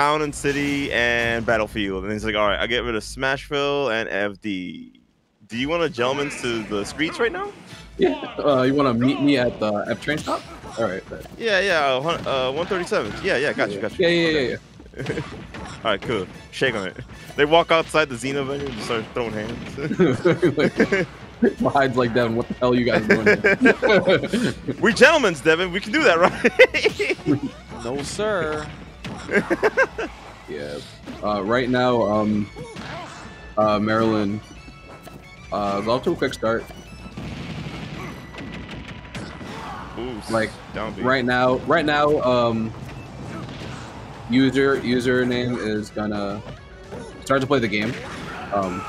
town and city and battlefield, and he's like, all right, I get rid of Smashville and FD. Do you want to gentlemen's to the streets right now? Yeah. Uh, you want to meet me at the F train stop? All right. bet. Yeah, yeah, uh, uh, 137. Yeah, yeah, got you, got you. Yeah, yeah, yeah, yeah. All right, cool. Shake on it. They walk outside the Xeno venue and just start throwing hands. Hides like Devin. What the hell you guys doing? We gentlemen's, Devin. We can do that, right? No, sir. yeah. Uh, right now, um, uh, Maryland uh, is off to a quick start. Ooh, Like right now, right now, um, user username is gonna start to play the game. Um,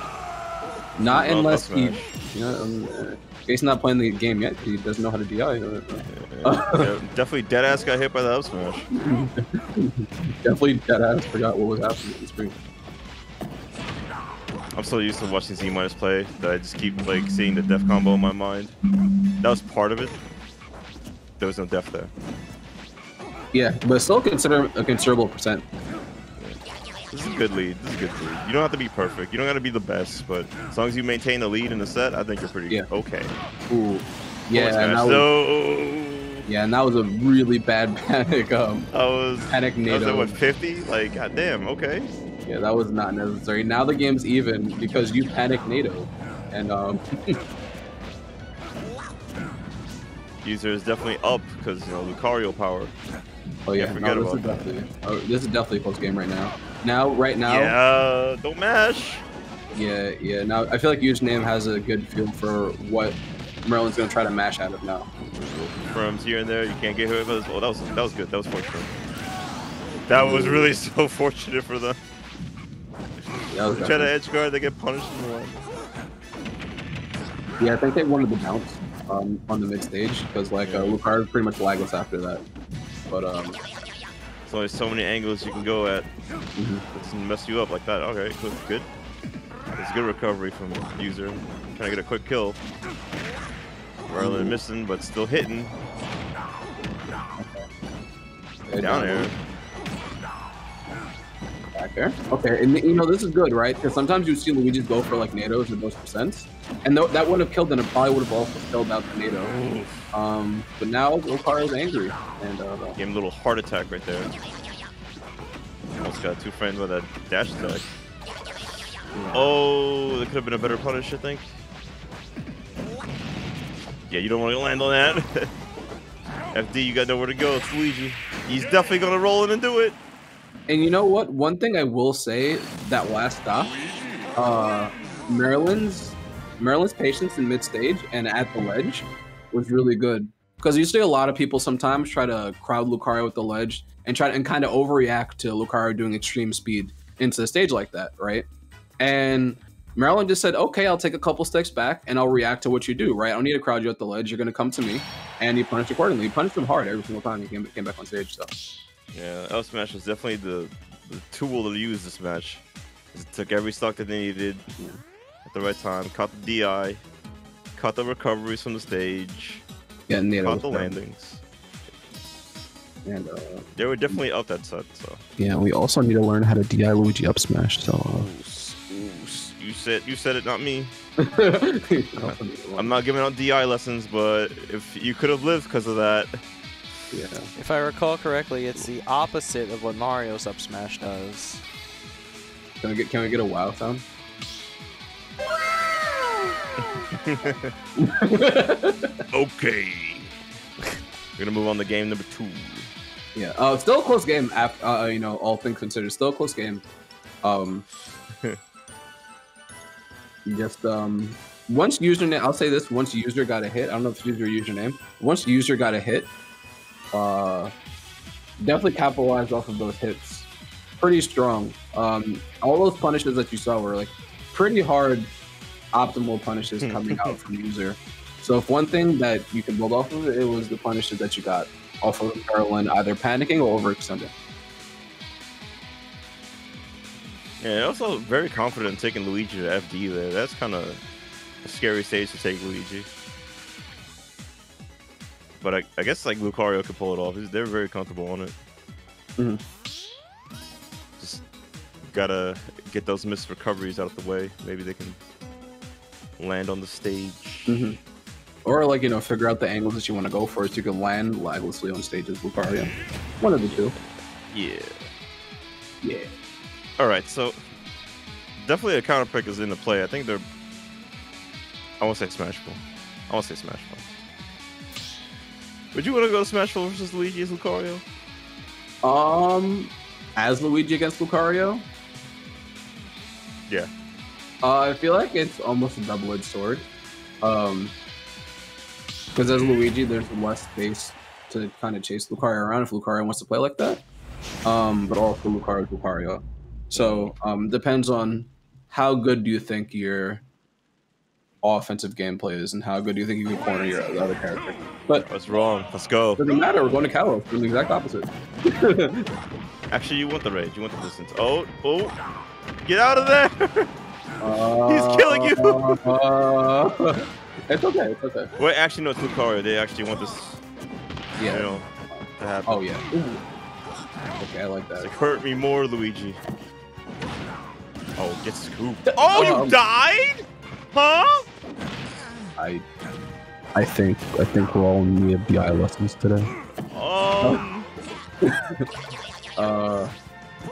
not unless he, you know, um, Jason's not playing the game yet. He doesn't know how to DI. Yeah, definitely dead ass got hit by the up smash. Definitely dead ass forgot what was happening on the screen. I'm so used to watching Z minus play that I just keep like seeing the death combo in my mind. That was part of it. There was no death there. Yeah, but still consider a considerable percent. This is a good lead. This is a good lead. You don't have to be perfect. You don't got to be the best, but as long as you maintain the lead in the set, I think you're pretty Yeah. okay. Ooh, yeah, Forward and smash. that was, So yeah, and that was a really bad panic. Um, I was panic I was at NATO. what 50? Like, goddamn. Okay. Yeah, that was not necessary. Now the game's even because you panic NATO, and um, User is definitely up because you know Lucario power. oh yeah, forget no, this, is about definitely, oh, this is definitely a close game right now. Now, right now, Yeah. Don't mash. yeah, yeah. Now I feel like username has a good feel for what Merlyn's gonna try to mash out of now. From here and there, you can't get hit with this. Oh, that was that was good. That was fortunate. That was really so fortunate for them. They try to edge guard, they get punished in the one. yeah, I think they wanted the bounce um, on the mid stage because like uh, Lucario pretty much lagless after that. But um, There's only so many angles you can go at. mhm. It doesn't mess you up like that. Okay, good. good. It's a good recovery from user. Trying to get a quick kill. Merlyn missing, but still hitting. Okay, Down air. Back there. Okay, and you know this is good, right? Because sometimes you see Luigi go for like NATOs and those percents, and th- that would have killed them. It probably would have also killed out the NATO. Um, but now Lucario's angry, and uh, Gave him a little heart attack right there. Almost got two frames by that dash attack. Oh, that could have been a better punish, I think. Yeah, you don't want to land on that. FD, you got nowhere to go. It's Luigi. He's definitely gonna roll in and do it. and you know what? One thing I will say that last stop, uh, Maryland's Maryland's patience in mid stage and at the ledge was really good because you see a lot of people sometimes try to crowd Lucario with the ledge and try to, and kind of overreact to Lucario doing extreme speed into the stage like that, right? And Maryland just said, "Okay, I'll take a couple steps back and I'll react to what you do, right? I don't need to crowd you at the ledge. You're gonna come to me." And he punished accordingly. He punished him hard every single time he came, came back on stage. So Yeah, L Smash was definitely the, the tool to use this match. It took every stock that they needed at the right time, caught the DI, caught the recoveries from the stage, yeah, and yeah, caught the landings. And uh, They were definitely up that set, so. yeah, we also need to learn how to DI Luigi up smash. So Ooh, s- ooh, s- you said you said it, not me. I'm not giving out DI lessons, but if you could have lived because of that, Yeah. If I recall correctly, it's the opposite of what Mario's up smash does. Can we get can we get a wow sound? okay. We're gonna move on to game number two. Yeah. Uh, still a close game. After uh, you know, all things considered, still a close game. Um. Just um. Once username, I'll say this: once user got a hit, I don't know if it's user username. Once user got a hit, uh, definitely capitalized off of those hits. Pretty strong. Um, all those punishes that you saw were like pretty hard, optimal punishes coming out from user. So if one thing that you can build off of, it was the punishes that you got off of Carolyn either panicking or overextending. Yeah, also very confident in taking Luigi to FD there. That's kind of a scary stage to take Luigi. But I, I guess like Lucario could pull it off. They're very comfortable on it. Just gotta get those missed recoveries out of the way. Maybe they can land on the stage. Mhm. Or like you know, figure out the angles that you want to go for, so you can land laglessly on stages. Lucario, one of the two. Yeah. Yeah. All right, so definitely a counter pick is in the play. I think they're. I won't say Smashville. I won't say Smashville. Would you want to go Smashville versus Luigi as Lucario? Um, as Luigi against Lucario, Yeah. uh, I feel like it's almost a double-edged sword. Um, because as Luigi, there's less space to kind of chase Lucario around if Lucario wants to play like that. Um, but also Lucario's Lucario. So um, depends on how good do you think your offensive gameplay is, and how good do you think you can corner your other character. But That's wrong. Let's go. doesn't matter. We're going to Kalos. We're the exact opposite. Actually, you want the rage. You want the distance. Oh, oh. Get out of there! He's killing you. Uh, it's okay. It's okay. Wait, actually, no, it's Lucario. They actually want this, Yeah. you know, to happen. Oh yeah. Okay, I like It's that. like, hurt me more, Luigi. Oh, get scooped. Oh, you Um, died? Huh? I, I think I think we're all in need of DI lessons today. Um, Uh,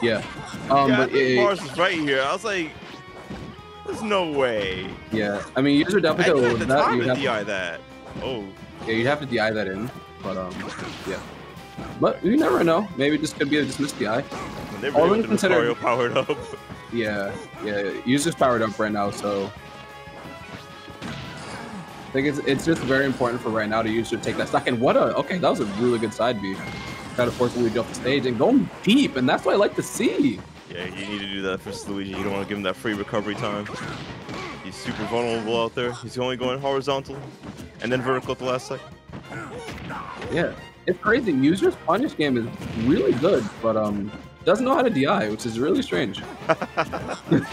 yeah. Um, yeah, I but think it, Bars is right here. I was like, there's no way. yeah. I mean, user I definitely didn't have the that. time You'd to have, DI that. Oh, yeah, you'd have to DI that in. But um, yeah. But you never know. Maybe this could be a dismissed DI. when they All really we consider- powered up. Yeah, yeah. User's powered up right now, so I think it's it's just very important for right now to use to take that stock. And what a okay, that was a really good side B. Got to force Luigi off the stage and going deep, and that's what I like to see. Yeah, you need to do that for Luigi. You don't want to give him that free recovery time. He's super vulnerable out there. He's only going horizontal and then vertical at the last second. Yeah, it's crazy. User's punish game is really good, but um, doesn't know how to DI, which is really strange. in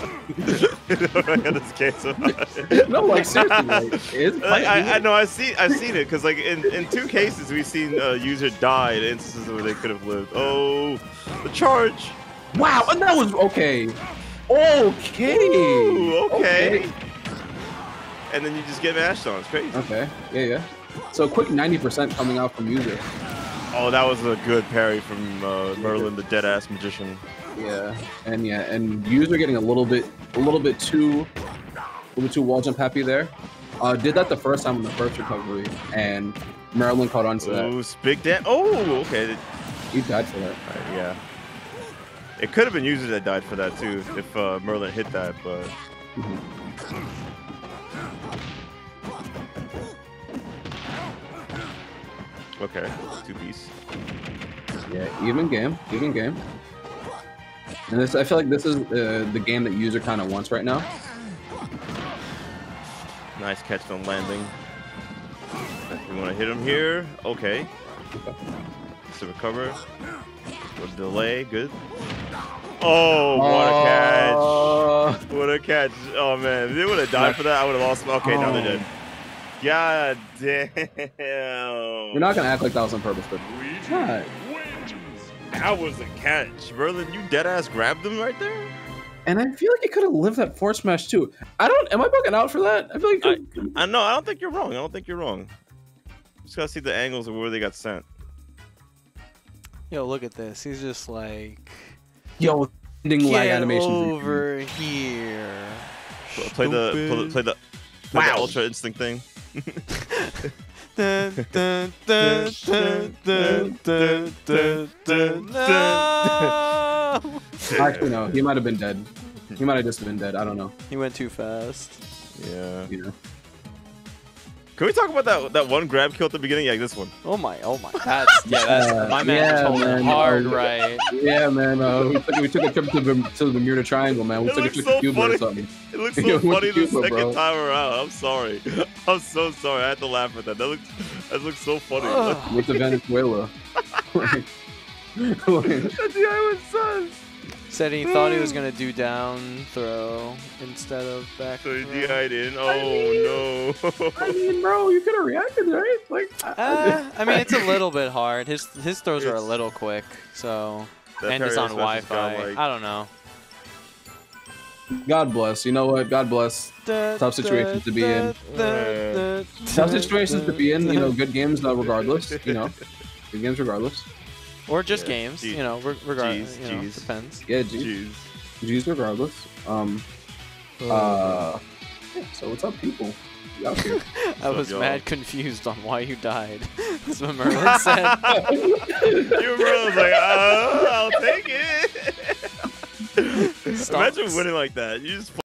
this case, like, no, like seriously, like, it's I, I know I see I've seen it because like in, in two cases we've seen a user die in instances where they could have lived. Oh, the charge. wow, and that was okay. Okay. Ooh, okay. And then you just get mashed on. It's crazy. Okay. Yeah, yeah. So quick 90% coming out from user. Oh, that was a good parry from uh, Merlyn, the dead ass magician. Yeah, and yeah, and user getting a little bit, a little bit too, a little bit too wall jump happy there. Uh, did that the first time in the first recovery, and Merlyn caught on to that. Oh, big damn. Oh, okay. He died for that. Alright, yeah. It could have been user that died for that too if uh, Merlyn hit that, but okay, two piece. Yeah, even game, even game. And this, I feel like this is uh, the game that user kind of wants right now. Nice catch on landing. You want to hit him here? Okay. To recover. Good delay, good. Oh, what a catch! Uh, What a catch! Oh man, if they would have died for that, I would have lost. Okay, now they're dead. God damn! You're not gonna act like that was on purpose, but it's not. That was a catch, Merlyn. You dead ass grabbed him right there. And I feel like he could have lived that force smash too. I don't. Am I bugging out for that? I feel like. I, I know. I don't think you're wrong. I don't think you're wrong. Just gotta see the angles of where they got sent. Yo, look at this. He's just like, Yo, ending lag get animations. over here. Play the play the, play the, play the Wow. ultra instinct thing. Actually, no. He might have been dead. He might have just been dead. I don't know. He went too fast. Yeah. Know. Can we talk about that that one grab kill at the beginning? Yeah, this one. Oh my, oh my. That's, yeah, that's, my man Yeah, man. hard Oh, right. Yeah, man. Uh, we, took, we took a trip to the to the Bermuda Triangle, man. We It took a trip so to Cuba funny. or something. It looks so what funny the do, second bro? time around. I'm sorry. I'm so sorry. I had to laugh at that. That looks that looks so funny. Ugh. Went to Venezuela. Like- That's the island sus. Said he thought he was gonna do down throw instead of back. So he throw. DI'd in. Oh I no. I mean, bro, you could have reacted, right? Like, Uh, I mean, it's a little bit hard. His his throws are a little quick, so That and it's parry on Wi-Fi. godlike. I don't know. God bless. You know what? God bless. Tough situations to be in. Tough situations to be in. You know, good games uh, regardless. You know, good games regardless. Or just Yeah, games, gee- you know, regardless, jeez, you know, jeez. depends. Yeah, G- Jeez. Regardless. Um. Uh. yeah, So what's up, people? You out here? I was y'all? mad confused on why you died. That's what Merlyn said. you were like, uh, I'll take it. Imagine winning like that. You just